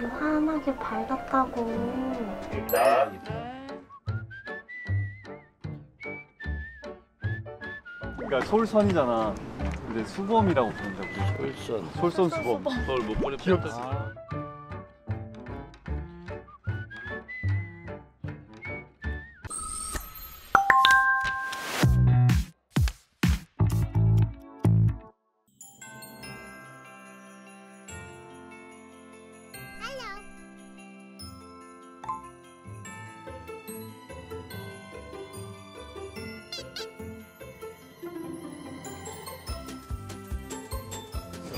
무한하게 밝았다고. 그러니까 솔선이잖아. 근데 수범이라고 부른다 우리. 솔선 솔선 수범. 서울 목걸이 귀엽다.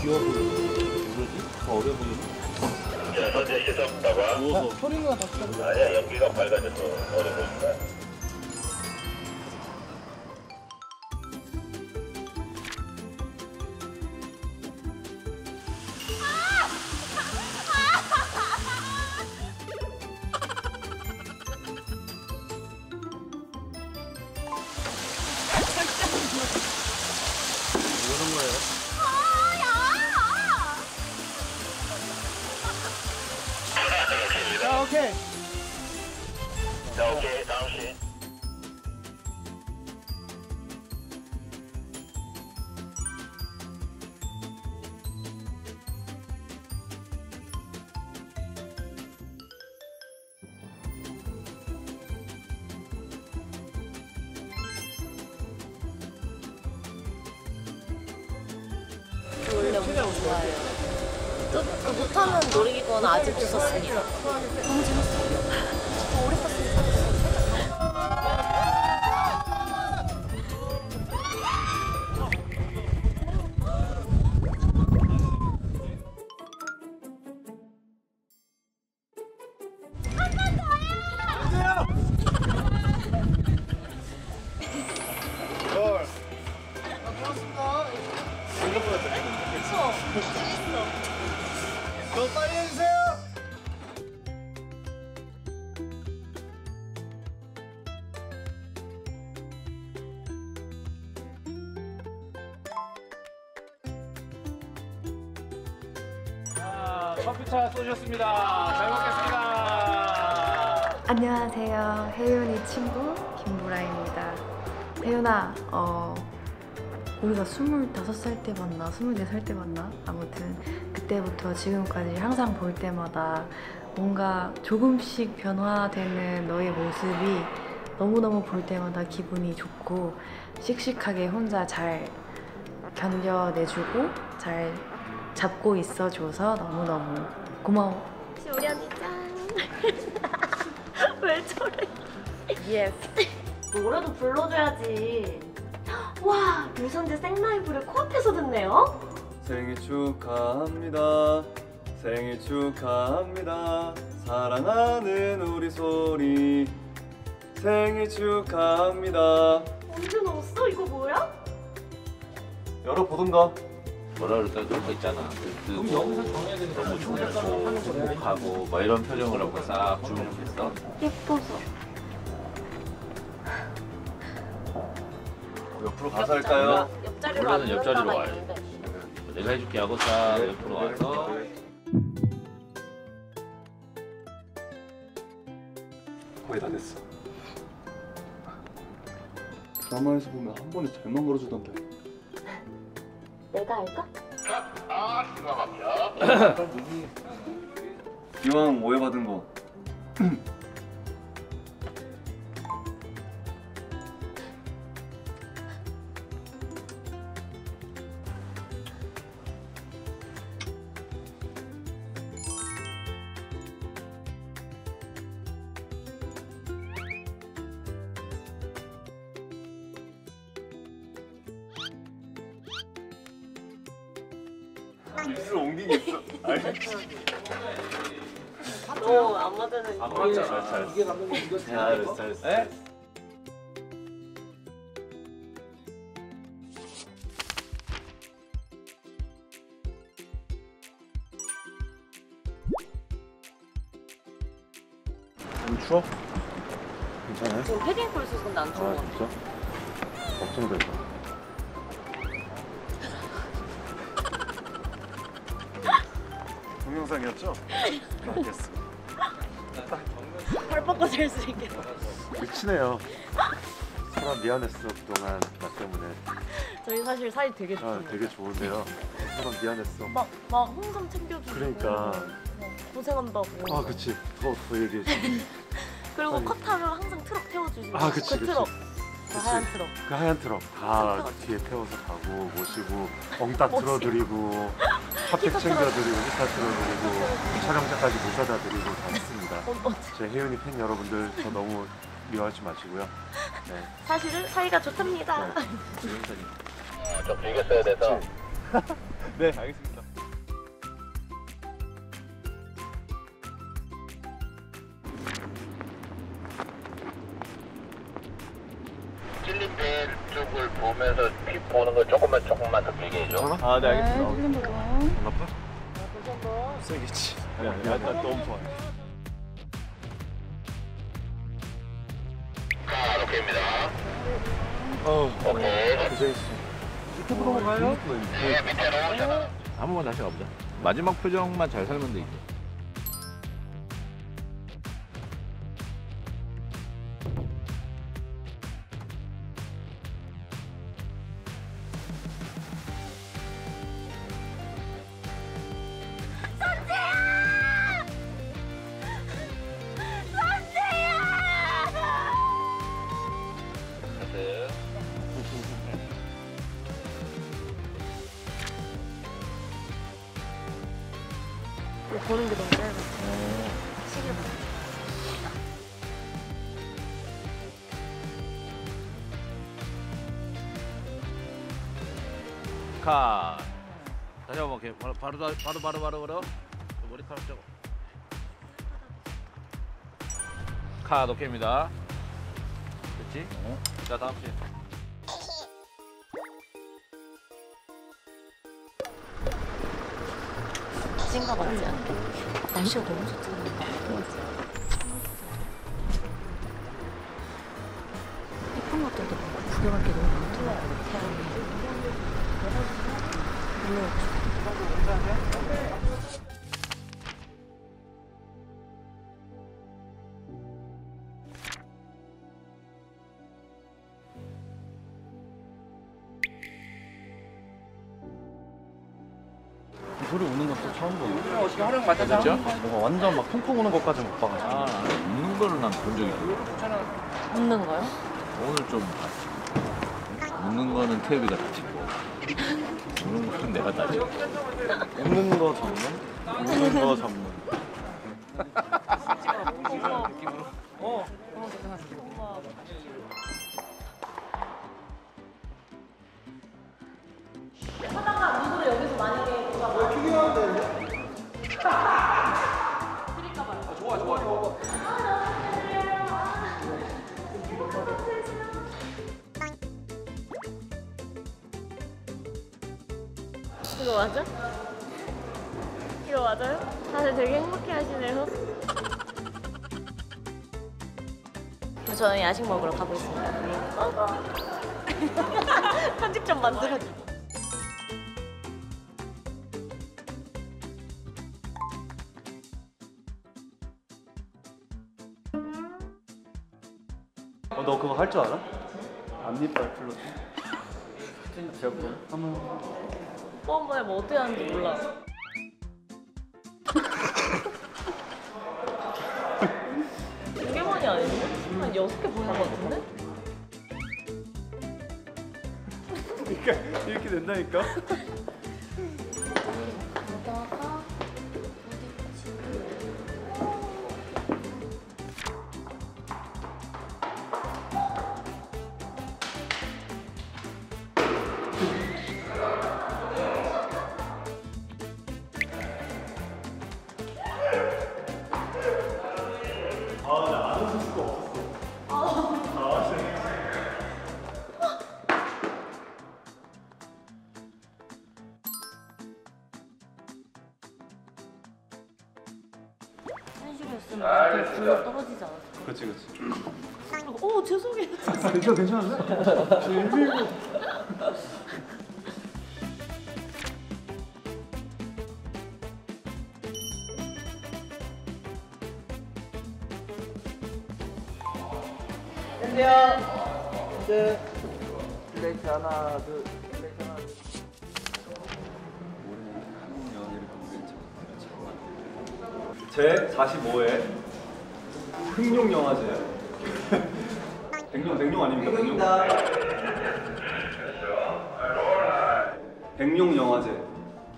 귀여워 보이는 뭐지? 더 어려 보이는 자, 현재 시선 다과 누워서 아니야 연기가 밝아져서 어려 보인다. 오케이. 자, 오케이 다음 시. 원래 엄청 좋아해요. 또, 그 못하는 놀이기구는 아직 없었습니다. 너무 재밌어요. 오래 탔으니까. 더 차 쏘셨습니다 잘 먹겠습니다 안녕하세요. 혜윤이 친구 김보라입니다. 혜윤아, 어, 우리가 25살 때 만나, 24살 때 만나? 아무튼 그때부터 지금까지 항상 볼 때마다 뭔가 조금씩 변화되는 너의 모습이 너무너무 볼 때마다 기분이 좋고 씩씩하게 혼자 잘 견뎌내주고 잘 잡고 있어줘서 너무너무 고마워. 우리 언니 짱. 왜 저래? Yes. 노래도 불러줘야지. 와, 류선재 생라이브를 코앞에서 듣네요? 생일 축하합니다. 생일 축하합니다. 사랑하는 우리 솔이. 생일 축하합니다. 언제 넣었어? 이거 뭐야? 열어보던가. 뭐라 그럴까 그런 거 있잖아 뜨고 너무 좋고 행복하고 막 이런 표정을 하고 싹 주면 좋겠어 예뻐서. 옆으로 가서 할까요? 옆자리로 원래는 앉는 옆자리로 와요. 있는데. 내가 해줄게 하고 싹 옆으로 와서 거의 다 됐어. 드라마에서 보면 한 번에 잘만 걸어주던데. 내가 할까? 아, 기가 막혀. 기왕 오해받은 거. 입술 옮기겠어. 너안 맞으는 안 맞잖아 잘 이게 잘했어, 잘했어. 좀 추워? 괜찮아요? 지금 패딩 입고 있어서 근데 안 추워. 아 진짜? 걱정돼서 동영상이었죠? 알겠어. 발 뻗고 잘수 있게. 미치네요. 설아 미안했어 그동안 나 때문에. 저희 사실 사이 되게 아 좋은데. 되게 좋은데요. 설아 미안했어. 막, 막 홍삼 챙겨주고. 그러니까. 어, 고생한다고. 아 그치. 더, 더 얘기해 줘. 그리고 아니. 컷하면 항상 트럭 태워주시고. 아, 그치, 그 그치. 트럭. 그 그치. 하얀 트럭. 그 하얀 트럭 다 뒤에 태워서 가고 모시고 엉따 틀어드리고 핫팩 챙겨드리고 히타 틀어드리고 촬영장까지 모셔다 드리고 다 했습니다. 제 혜윤이 팬 여러분들 저 너무 미워하지 마시고요. 네. 사실은 사이가 좋답니다. 네. 좀 써야 돼서. 네 알겠습니다. 야, 야, 나 너무 좋아. 자, 오케이입니다. 어, 오케이. 고생했어. 유튜브로 가요? 네, 오잖아. 한 번만 다시 가보자 마지막 표정만 잘 살면 돼 이제 카 다시 한번 이렇게 바로 바로 바로 바로 바로 바로 바로 머리카락 저거 카 오케이입니다 됐지? 자 다음 씬 생각 맞지 않게. 날씨가 너무 좋잖아. 예쁜 것들도 구경할 게 너무 많더라고 태양이. 물론 이 소리 우는 것도 처음 보네. 됐죠? 뭔가 완전 막 펑펑 우는 것까지 못 봐가지고. 아 웃는 거는 난본 적이 있고 웃는 거요? 오늘 좀 봤어 웃는 거는 태엽이가 다치고 웃는 거는 내가 다치고 웃는 거 전문? 웃는 거 전문. 이거 맞아? 이거 맞아요? 다들 되게 행복해 하시네요. 그럼 저는 야식 먹으러 가고 있습니다. 편집 좀 만들어줘. 어, 너 그거 할 줄 알아? 앞니빨 플로팅? 제가 한번 뽀 한번 해봐. 어떻게 하는지 몰라. 두 개만이 아닌데? 한 여섯 개 보는 것 같은데? 그러니까 이렇게 된다니까? 잘 불러 떨어지지 않았어. 그렇지 그렇지. 오 어, 죄송해. 아, 괜찮 괜찮은데? 일부이고. 안녕하세요. 이제 플레이트 하나 둘. 제 45회 흥룡 영화제. 백룡 백룡 아닙니까? 백룡. 백룡 영화제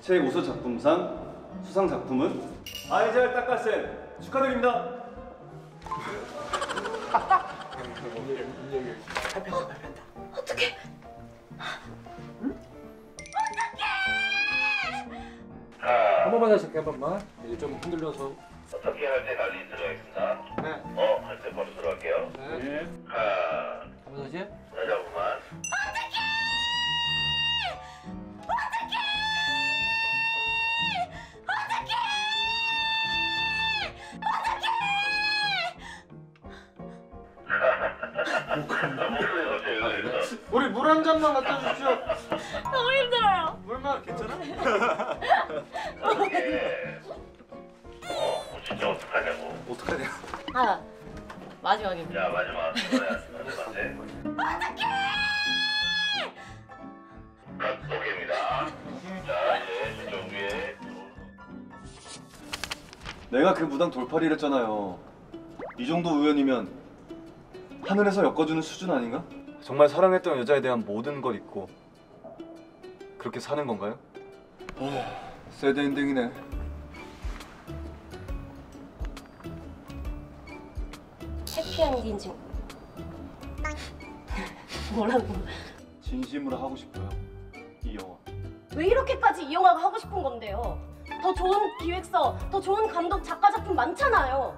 최우수 작품상 수상 작품은 아이잘 딱가센 축하드립니다. 한 번만 다시 한 번만 이제 좀 흔들려서 어떻게 할때 난리 들어가겠습니다. 어, 할 때 바로 들어갈게요. 네. 하, 한번 다시 여자분만. 우리 물 한 잔만 갖다 주십시오. 너무 힘들어요. 물만 괜찮아? 마지막입니다. 자, 마지막. 마지막에. 오케이입니다. 자, 이제 위에. 내가 그 무당 돌팔이랬잖아요. 이 정도 우연이면 하늘에서 엮어주는 수준 아닌가? 정말 사랑했던 여자에 대한 모든 걸 잊고 그렇게 사는 건가요? 어, 새드 엔딩이네. 해피엔딩 뭐라고? 진심으로 하고 싶어요. 이 영화. 왜 이렇게까지 이 영화가 하고 싶은 건데요? 더 좋은 기획서, 더 좋은 감독, 작가 작품 많잖아요.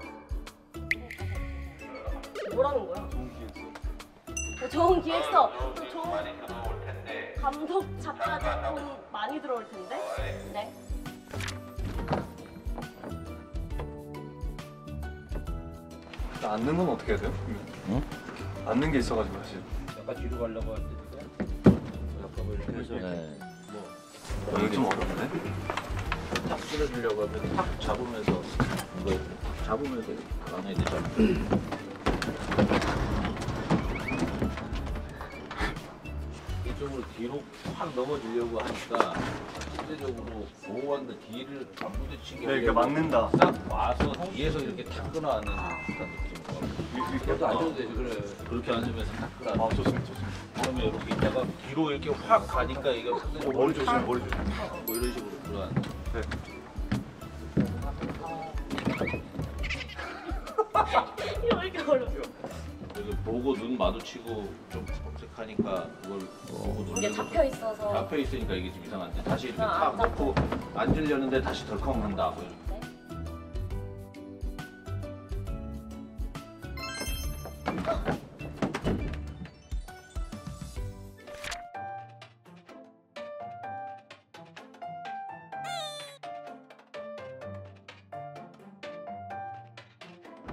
뭐라는 거야? 좋은 기획서. 더 좋은 기획서, 더 좋은 많이 들어올 텐데. 감독, 작가 작품 많이 들어올 텐데. 네. 앉는 건 어떻게 해야 돼요? 응? 앉는 게 있어가지고 사실. 약간 뒤로 가려고 할 때. 약간 이렇게 해서 네. 여기 좀 어렵네. 탁 쓸어주려고 하면 탁 잡으면서 이거 탁 잡으면서 안에 되잖아. 이쪽으로 뒤로 확 넘어지려고 하니까 상대적으로 보호하는 뒤를 안 부딪히게 네, 이렇게 막는다. 딱 와서 뒤에서 이렇게 탁 끊어안는 듯한 느낌. 그것도 안 줘도 되지 그래. 그렇게 앉으면서 탁 끊어. 아 좋습니다, 좋습니다. 그러면 이렇게 있다가 뒤로 이렇게 확 가니까 이게 상대적으로 머리 조심, 머리 조심. 뭐 이런 식으로 들어가는. 네. 이거 왜 이렇게 어려워? 여기 보고 눈 마주치고 좀 하니까 그걸 보고 눈 이게 잡혀 있어서. 잡혀 있으니까 이게 좀 이상한데 다시 이렇게 아, 탁 놓고 앉으려는데 다시 덜컥 한다 뭐 이렇게.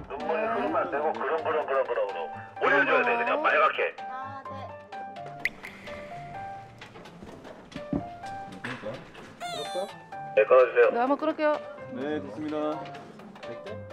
눈물이 흐르면 안 되고, 그런, 그런, 그런, 그런, 그런. 올려줘야 돼, 그냥 빨갛게. 네, 꺼주세요. 네, 한번 끌을게요. 네, 됐습니다. 될 때?